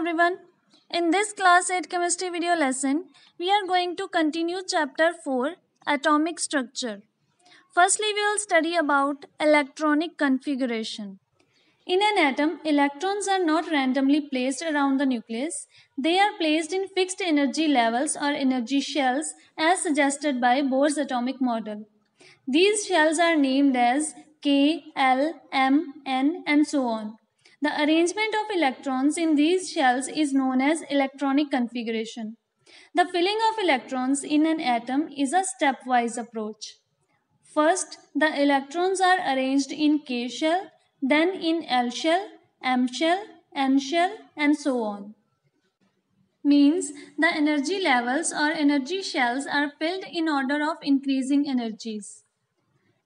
everyone. In this class 8 chemistry video lesson, we are going to continue chapter 4 atomic structure. Firstly, we will study about electronic configuration. In an atom, electrons are not randomly placed around the nucleus. They are placed in fixed energy levels or energy shells as suggested by Bohr's atomic model. These shells are named as K, L, M, N and so on. The arrangement of electrons in these shells is known as electronic configuration. The filling of electrons in an atom is a stepwise approach. First, the electrons are arranged in K shell, then in L shell, M shell, N shell and so on. Means the energy levels or energy shells are filled in order of increasing energies.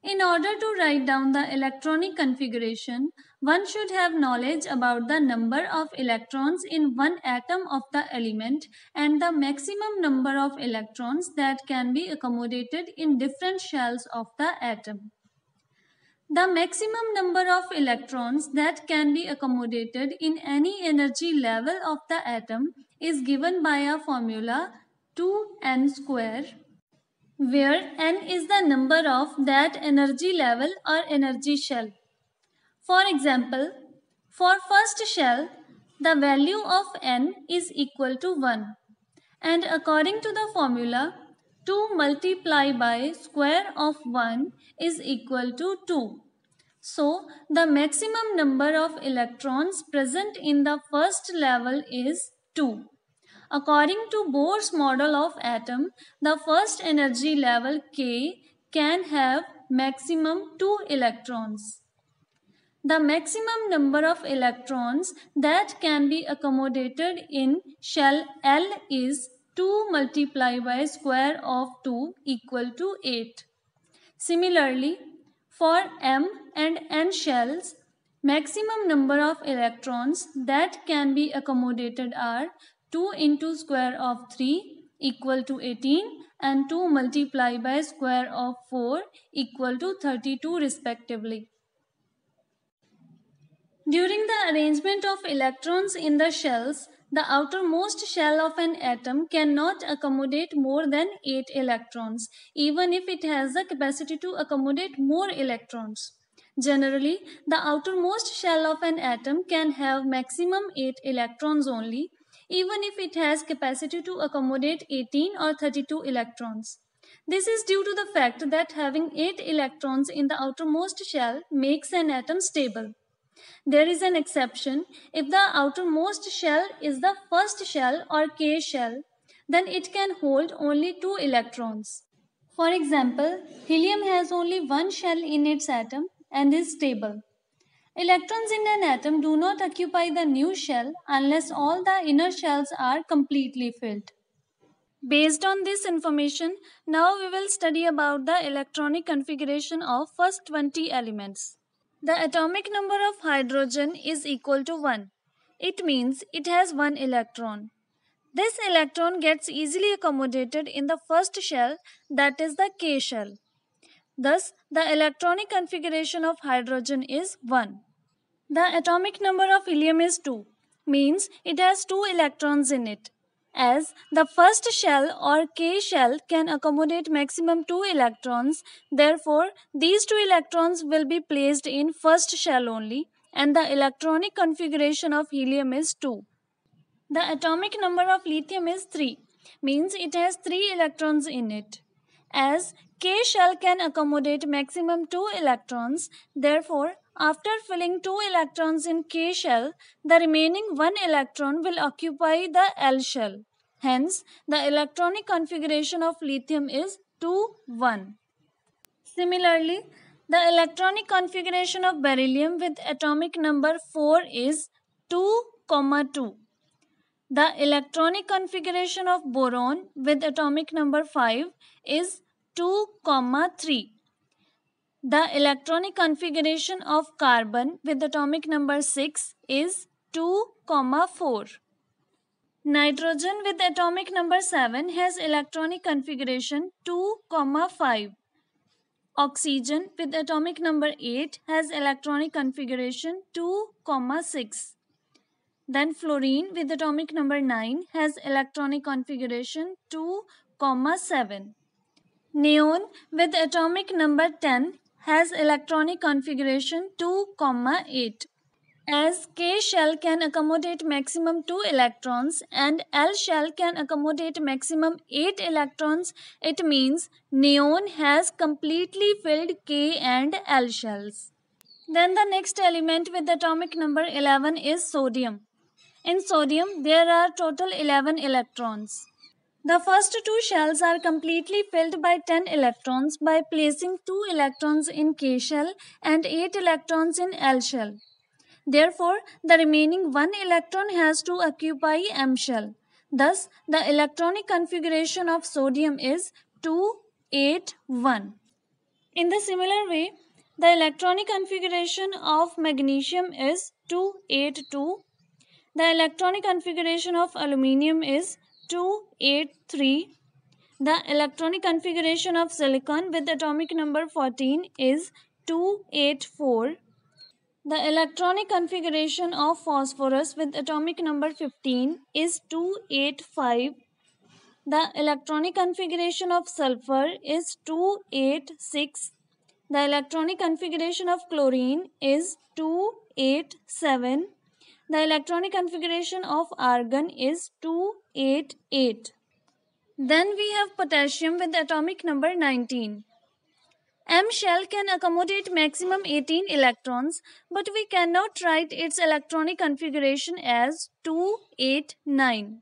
In order to write down the electronic configuration, one should have knowledge about the number of electrons in one atom of the element and the maximum number of electrons that can be accommodated in different shells of the atom. The maximum number of electrons that can be accommodated in any energy level of the atom is given by a formula 2n square where n is the number of that energy level or energy shell. For example, for first shell, the value of n is equal to 1 and according to the formula 2 multiplied by square of 1 is equal to 2. So, the maximum number of electrons present in the first level is 2. According to Bohr's model of atom, the first energy level K can have maximum 2 electrons. The maximum number of electrons that can be accommodated in shell L is 2 multiplied by square of 2 equal to 8. Similarly, for M and N shells, maximum number of electrons that can be accommodated are 2 into square of 3 equal to 18 and 2 multiplied by square of 4 equal to 32 respectively. During the arrangement of electrons in the shells, the outermost shell of an atom cannot accommodate more than 8 electrons, even if it has the capacity to accommodate more electrons. Generally, the outermost shell of an atom can have maximum 8 electrons only, even if it has capacity to accommodate 18 or 32 electrons. This is due to the fact that having 8 electrons in the outermost shell makes an atom stable. There is an exception. If the outermost shell is the first shell or K shell, then it can hold only 2 electrons. For example, helium has only one shell in its atom and is stable. Electrons in an atom do not occupy the new shell unless all the inner shells are completely filled. Based on this information, now we will study about the electronic configuration of first 20 elements. The atomic number of hydrogen is equal to 1. It means it has one electron. This electron gets easily accommodated in the first shell that is the K shell. Thus, the electronic configuration of hydrogen is 1. The atomic number of helium is 2, means it has 2 electrons in it. As the first shell or K shell can accommodate maximum 2 electrons, therefore these 2 electrons will be placed in first shell only and the electronic configuration of helium is 2. The atomic number of lithium is 3, means it has 3 electrons in it. As K shell can accommodate maximum 2 electrons, therefore after filling 2 electrons in K shell, the remaining 1 electron will occupy the L shell. Hence, the electronic configuration of lithium is 2, 1. Similarly, the electronic configuration of beryllium with atomic number 4 is 2, 2. The electronic configuration of boron with atomic number 5 is 2, 3. The electronic configuration of carbon with atomic number 6 is 2, 4. Nitrogen with atomic number 7 has electronic configuration 2, 5. Oxygen with atomic number 8 has electronic configuration 2, 6. Then fluorine with atomic number 9 has electronic configuration 2, 7. Neon with atomic number 10 has electronic configuration 2, 8. As K shell can accommodate maximum 2 electrons and L shell can accommodate maximum 8 electrons, it means neon has completely filled K and L shells. Then the next element with atomic number 11 is sodium. In sodium, there are total 11 electrons. The first two shells are completely filled by 10 electrons by placing 2 electrons in K shell and 8 electrons in L shell. Therefore, the remaining 1 electron has to occupy M shell. Thus, the electronic configuration of sodium is 2, 8, 1. In the similar way, the electronic configuration of magnesium is 2, 8, 2. The electronic configuration of aluminium is 283. The electronic configuration of silicon with atomic number 14 is 284. The electronic configuration of phosphorus with atomic number 15 is 285. The electronic configuration of sulfur is 286. The electronic configuration of chlorine is 287. The electronic configuration of argon is 288. Then we have potassium with atomic number 19. M shell can accommodate maximum 18 electrons, but we cannot write its electronic configuration as 289.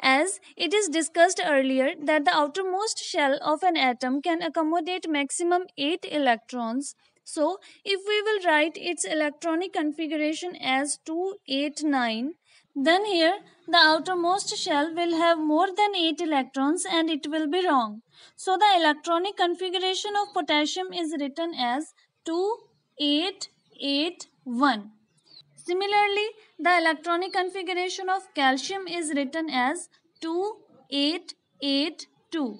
As it is discussed earlier that the outermost shell of an atom can accommodate maximum 8 electrons, so if we will write its electronic configuration as 289, then here the outermost shell will have more than 8 electrons and it will be wrong. So the electronic configuration of potassium is written as 2881. Similarly, the electronic configuration of calcium is written as 2882.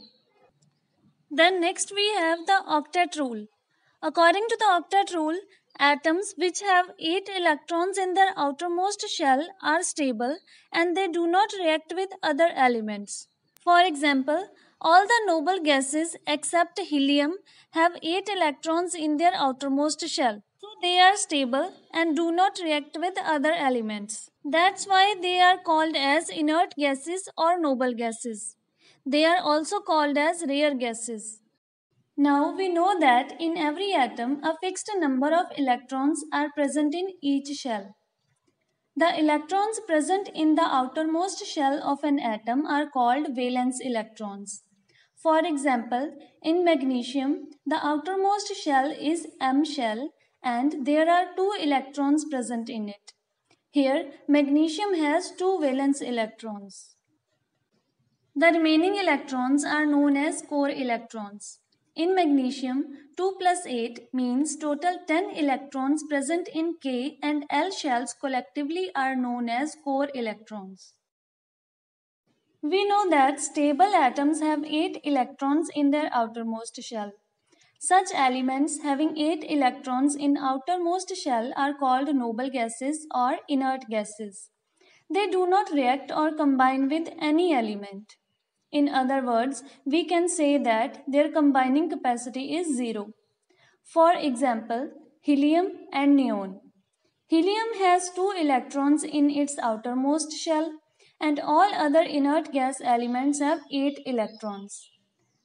Then next we have the octet rule. According to the octet rule, atoms which have 8 electrons in their outermost shell are stable and they do not react with other elements. For example, all the noble gases except helium have 8 electrons in their outermost shell. So they are stable and do not react with other elements. That's why they are called as inert gases or noble gases. They are also called as rare gases. Now we know that in every atom a fixed number of electrons are present in each shell. The electrons present in the outermost shell of an atom are called valence electrons. For example, in magnesium, the outermost shell is M shell and there are two electrons present in it. Here, magnesium has two valence electrons. The remaining electrons are known as core electrons. In magnesium, 2 plus 8 means total 10 electrons present in K and L shells collectively are known as core electrons. We know that stable atoms have 8 electrons in their outermost shell. Such elements having 8 electrons in outermost shell are called noble gases or inert gases. They do not react or combine with any element. In other words, we can say that their combining capacity is zero. For example, helium and neon. Helium has two electrons in its outermost shell and all other inert gas elements have 8 electrons.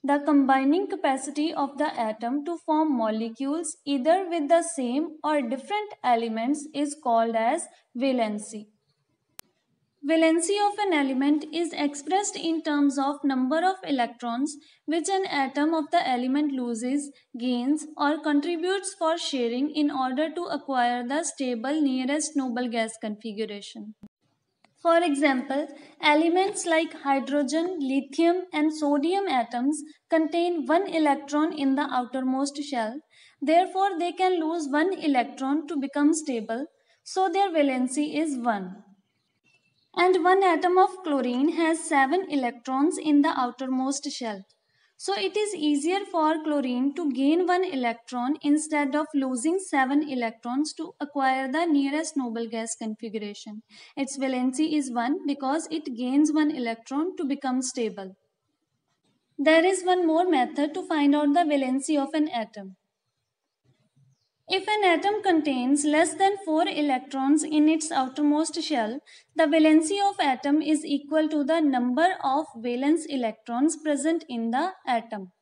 The combining capacity of the atom to form molecules either with the same or different elements is called as valency. Valency of an element is expressed in terms of number of electrons which an atom of the element loses, gains or contributes for sharing in order to acquire the stable nearest noble gas configuration. For example, elements like hydrogen, lithium and sodium atoms contain one electron in the outermost shell. Therefore, they can lose one electron to become stable. So, their valency is 1. And one atom of chlorine has 7 electrons in the outermost shell. So it is easier for chlorine to gain one electron instead of losing seven electrons to acquire the nearest noble gas configuration. Its valency is 1 because it gains one electron to become stable. There is one more method to find out the valency of an atom. If an atom contains less than 4 electrons in its outermost shell, the valency of atom is equal to the number of valence electrons present in the atom.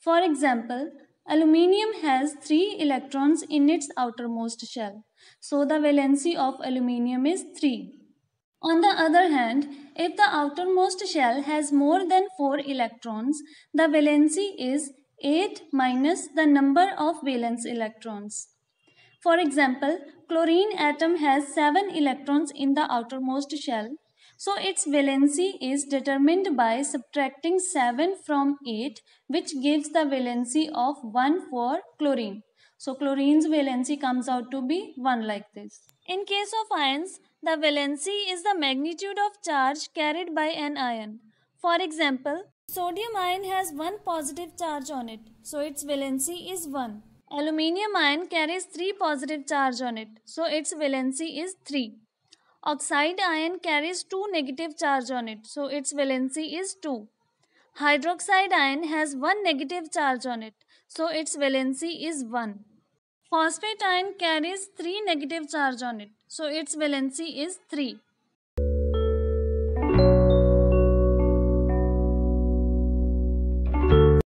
For example, aluminium has 3 electrons in its outermost shell. So the valency of aluminium is 3. On the other hand, if the outermost shell has more than 4 electrons, the valency is 8 minus the number of valence electrons. For example, chlorine atom has 7 electrons in the outermost shell. So its valency is determined by subtracting 7 from 8 which gives the valency of 1 for chlorine. So chlorine's valency comes out to be 1 like this. In case of ions, the valency is the magnitude of charge carried by an ion. For example, sodium ion has 1 positive charge on it. So its valency is 1. Aluminium ion carries 3 positive charge on it, so its valency is 3. Oxide ion carries 2 negative charge on it, so its valency is 2. Hydroxide ion has 1 negative charge on it, so its valency is 1. Phosphate ion carries 3 negative charge on it, so its valency is 3.